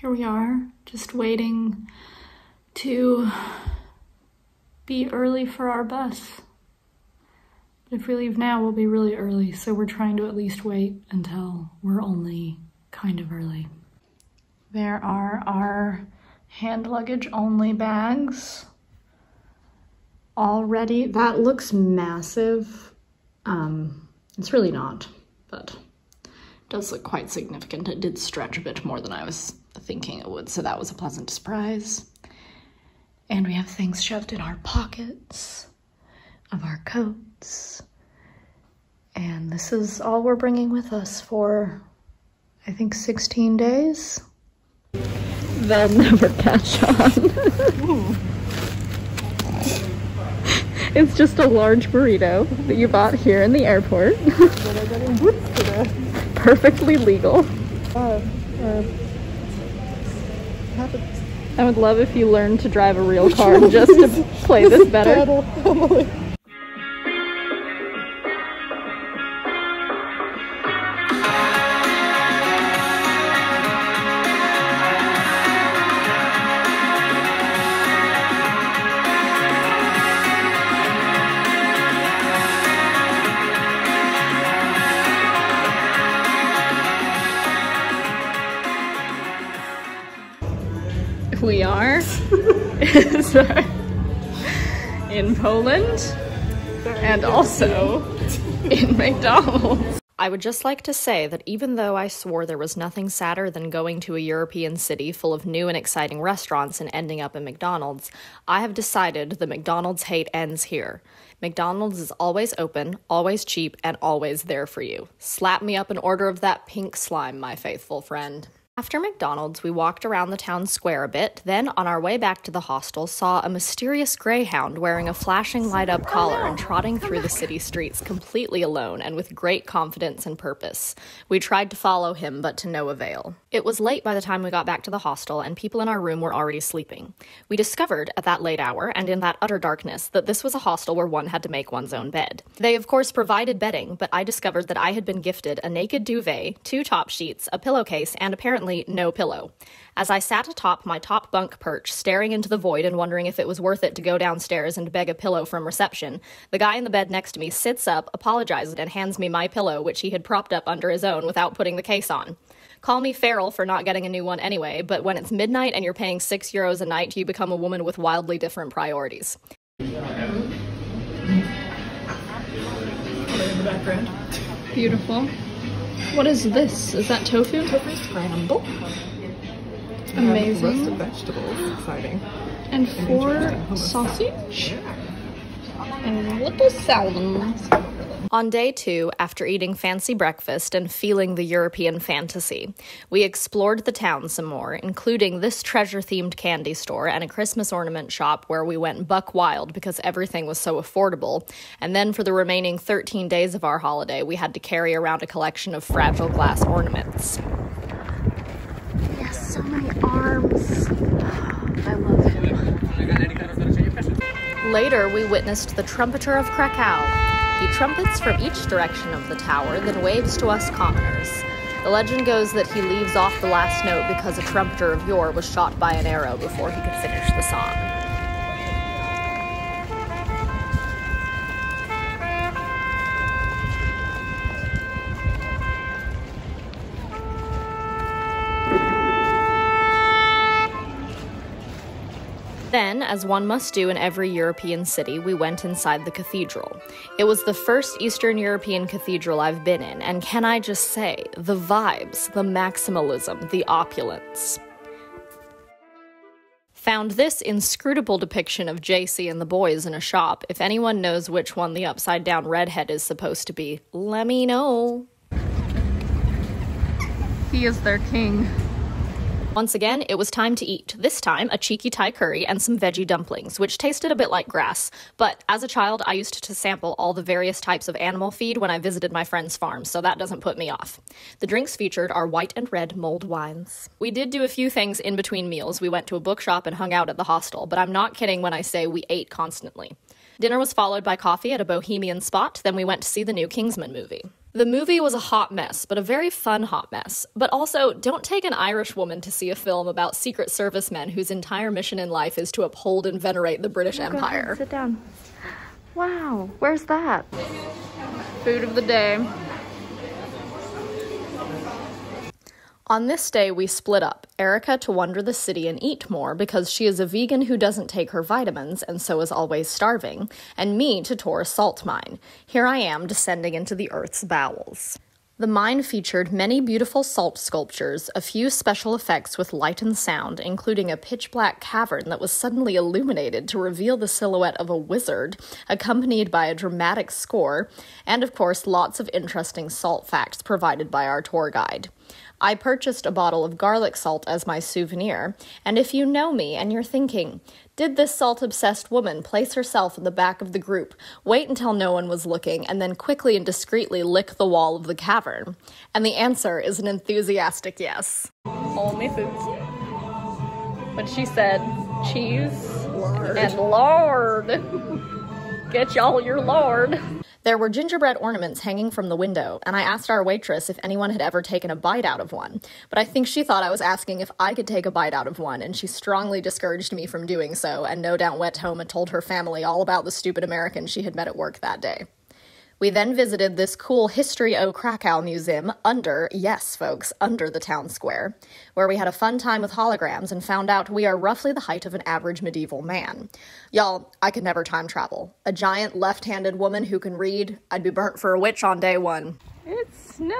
here we are, just waiting to be early for our bus. But if we leave now, we'll be really early, so we're trying to at least wait until we're only kind of early. There are our hand luggage only bags already. That looks massive. Um, it's really not, but it does look quite significant. It did stretch a bit more than I was thinking it would, so that was a pleasant surprise. And we have things shoved in our pockets of our coats. And this is all we're bringing with us for, I think, 16 days. They'll never catch on. it's just a large burrito that you bought here in the airport. Perfectly legal. Uh, uh, I would love if you learned to drive a real car just to play this better. We are in Poland and also in McDonald's. I would just like to say that even though I swore there was nothing sadder than going to a European city full of new and exciting restaurants and ending up in McDonald's, I have decided the McDonald's hate ends here. McDonald's is always open, always cheap, and always there for you. Slap me up an order of that pink slime, my faithful friend. After McDonald's, we walked around the town square a bit, then, on our way back to the hostel, saw a mysterious greyhound wearing a flashing light up collar and trotting through the city streets completely alone and with great confidence and purpose. We tried to follow him, but to no avail. It was late by the time we got back to the hostel, and people in our room were already sleeping. We discovered, at that late hour and in that utter darkness, that this was a hostel where one had to make one's own bed. They, of course, provided bedding, but I discovered that I had been gifted a naked duvet, two top sheets, a pillowcase, and apparently no pillow. As I sat atop my top bunk perch, staring into the void and wondering if it was worth it to go downstairs and beg a pillow from reception, the guy in the bed next to me sits up, apologizes, and hands me my pillow, which he had propped up under his own without putting the case on. Call me feral for not getting a new one anyway, but when it's midnight and you're paying six euros a night, you become a woman with wildly different priorities. Beautiful. What is this? Is that tofu? Tofu scramble. Amazing. Roasted vegetables. Exciting. And four sausage? And a little salmon. On day two, after eating fancy breakfast and feeling the European fantasy, we explored the town some more, including this treasure themed candy store and a Christmas ornament shop where we went buck wild because everything was so affordable. And then for the remaining 13 days of our holiday, we had to carry around a collection of fragile glass ornaments. Yes, so many arms. I love him. Later, we witnessed the trumpeter of Krakow. He trumpets from each direction of the tower, then waves to us commoners. The legend goes that he leaves off the last note because a trumpeter of yore was shot by an arrow before he could finish the song. Then, as one must do in every European city, we went inside the cathedral. It was the first Eastern European cathedral I've been in, and can I just say, the vibes, the maximalism, the opulence. Found this inscrutable depiction of JC and the boys in a shop. If anyone knows which one the upside down redhead is supposed to be, let me know. He is their king. Once again, it was time to eat. This time, a cheeky Thai curry and some veggie dumplings, which tasted a bit like grass. But as a child, I used to sample all the various types of animal feed when I visited my friend's farm, so that doesn't put me off. The drinks featured are white and red mulled wines. We did do a few things in between meals. We went to a bookshop and hung out at the hostel, but I'm not kidding when I say we ate constantly. Dinner was followed by coffee at a bohemian spot, then we went to see the new Kingsman movie. The movie was a hot mess, but a very fun hot mess. But also, don't take an Irish woman to see a film about Secret Service men whose entire mission in life is to uphold and venerate the British oh Empire. Sit down. Wow, where's that? Food of the day. On this day, we split up. Erica to wander the city and eat more because she is a vegan who doesn't take her vitamins and so is always starving, and me to tour a salt mine. Here I am descending into the earth's bowels. The mine featured many beautiful salt sculptures, a few special effects with light and sound, including a pitch black cavern that was suddenly illuminated to reveal the silhouette of a wizard, accompanied by a dramatic score, and of course, lots of interesting salt facts provided by our tour guide. I purchased a bottle of garlic salt as my souvenir, and if you know me and you're thinking, did this salt obsessed woman place herself in the back of the group, wait until no one was looking, and then quickly and discreetly lick the wall of the cavern? And the answer is an enthusiastic yes. Only foods. But she said cheese Lard. and lard. Get y'all your lard. There were gingerbread ornaments hanging from the window, and I asked our waitress if anyone had ever taken a bite out of one. But I think she thought I was asking if I could take a bite out of one, and she strongly discouraged me from doing so, and no doubt went home and told her family all about the stupid American she had met at work that day. We then visited this cool History O Krakow museum under, yes, folks, under the town square, where we had a fun time with holograms and found out we are roughly the height of an average medieval man. Y'all, I could never time travel. A giant left handed woman who can read, I'd be burnt for a witch on day one. It's snowing!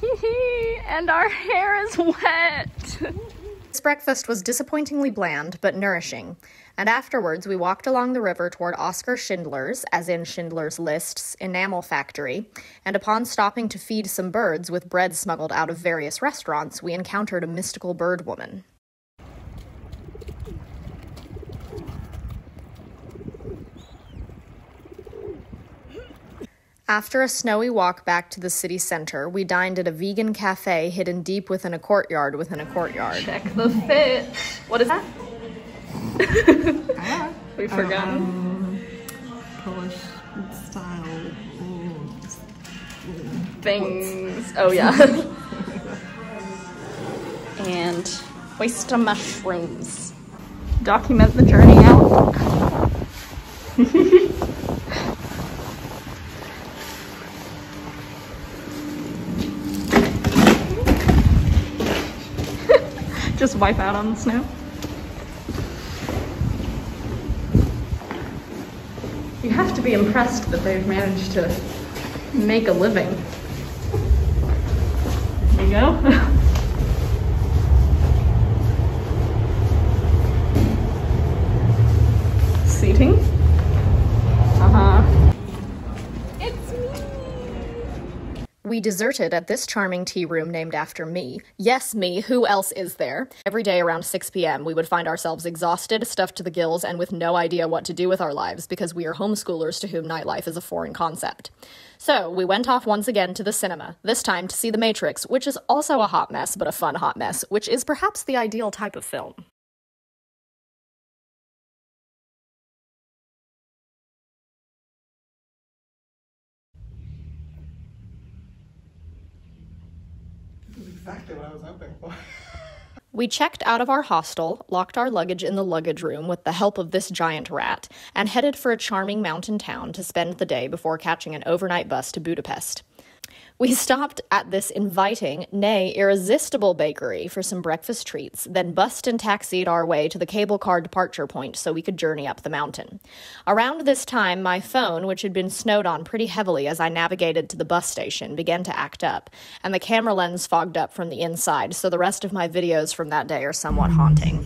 and our hair is wet! This breakfast was disappointingly bland but nourishing, and afterwards we walked along the river toward Oskar Schindler's, as in Schindler's List's, enamel factory, and upon stopping to feed some birds with bread smuggled out of various restaurants, we encountered a mystical bird woman. After a snowy walk back to the city center, we dined at a vegan cafe hidden deep within a courtyard within a courtyard. Check the fit. What is that? we forgot. Um, Polish style. mm, Things. Oh yeah. and oyster mushrooms. Document the journey out. Just wipe out on the snow. You have to be impressed that they've managed to make a living. There you go. Seating. Uh huh. It's Deserted at this charming tea room named after me. Yes, me. Who else is there? Every day around 6 p.m., we would find ourselves exhausted, stuffed to the gills, and with no idea what to do with our lives because we are homeschoolers to whom nightlife is a foreign concept. So, we went off once again to the cinema, this time to see The Matrix, which is also a hot mess, but a fun hot mess, which is perhaps the ideal type of film. Exactly what I was hoping for. We checked out of our hostel, locked our luggage in the luggage room with the help of this giant rat, and headed for a charming mountain town to spend the day before catching an overnight bus to Budapest. We stopped at this inviting, nay, irresistible bakery for some breakfast treats, then bussed and taxied our way to the cable car departure point so we could journey up the mountain. Around this time, my phone, which had been snowed on pretty heavily as I navigated to the bus station, began to act up, and the camera lens fogged up from the inside, so the rest of my videos from that day are somewhat haunting.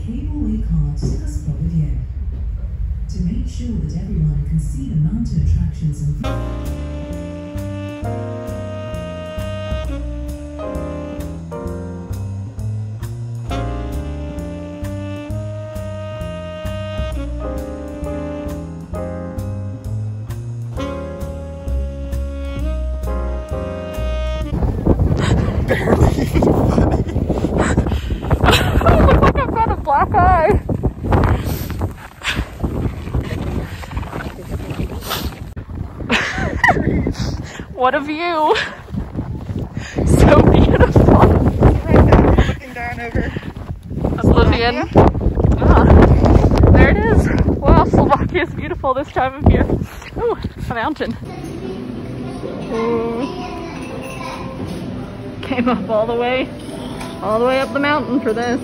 What a view! So beautiful. Right now, looking down over. Oblivion. Ah, there it is. Wow, Slovakia is beautiful this time of year. Ooh, a mountain. Ooh. Came up all the way, all the way up the mountain for this.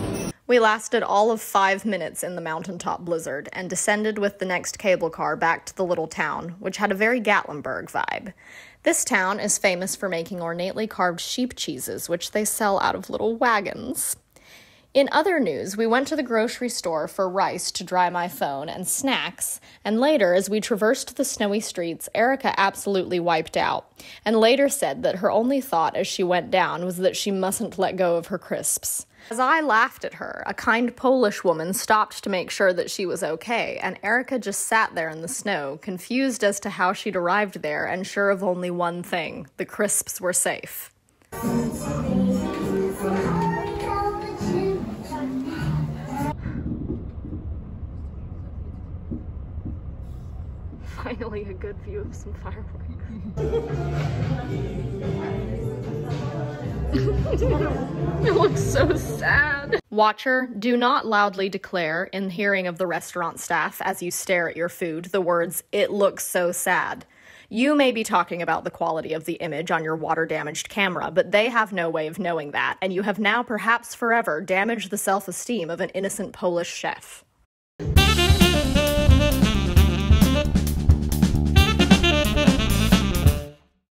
We lasted all of five minutes in the mountaintop blizzard and descended with the next cable car back to the little town, which had a very Gatlinburg vibe. This town is famous for making ornately carved sheep cheeses, which they sell out of little wagons. In other news, we went to the grocery store for rice to dry my phone and snacks, and later, as we traversed the snowy streets, Erica absolutely wiped out, and later said that her only thought as she went down was that she mustn't let go of her crisps. As I laughed at her, a kind Polish woman stopped to make sure that she was okay, and Erica just sat there in the snow, confused as to how she'd arrived there and sure of only one thing the crisps were safe. Finally, a good view of some fireworks. it looks so sad. Watcher, do not loudly declare in hearing of the restaurant staff as you stare at your food the words, it looks so sad. You may be talking about the quality of the image on your water damaged camera, but they have no way of knowing that, and you have now perhaps forever damaged the self esteem of an innocent Polish chef.